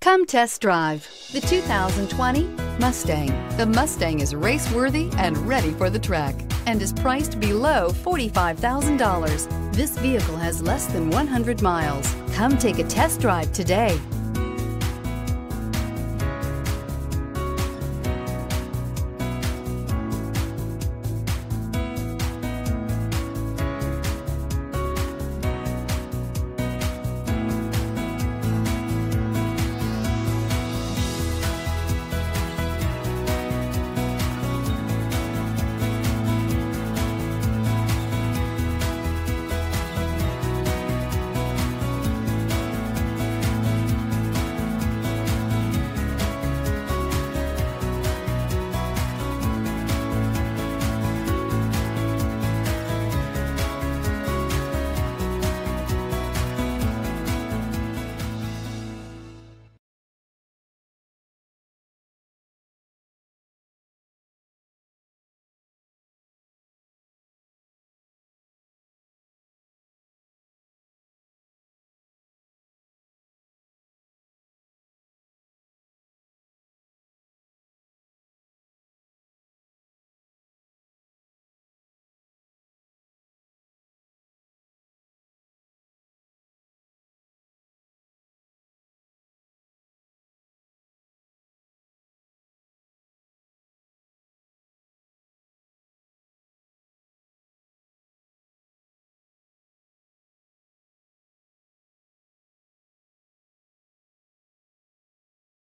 Come test drive the 2020 Mustang. The Mustang is race-worthy and ready for the track and is priced below $45,000. This vehicle has less than 100 miles. Come take a test drive today.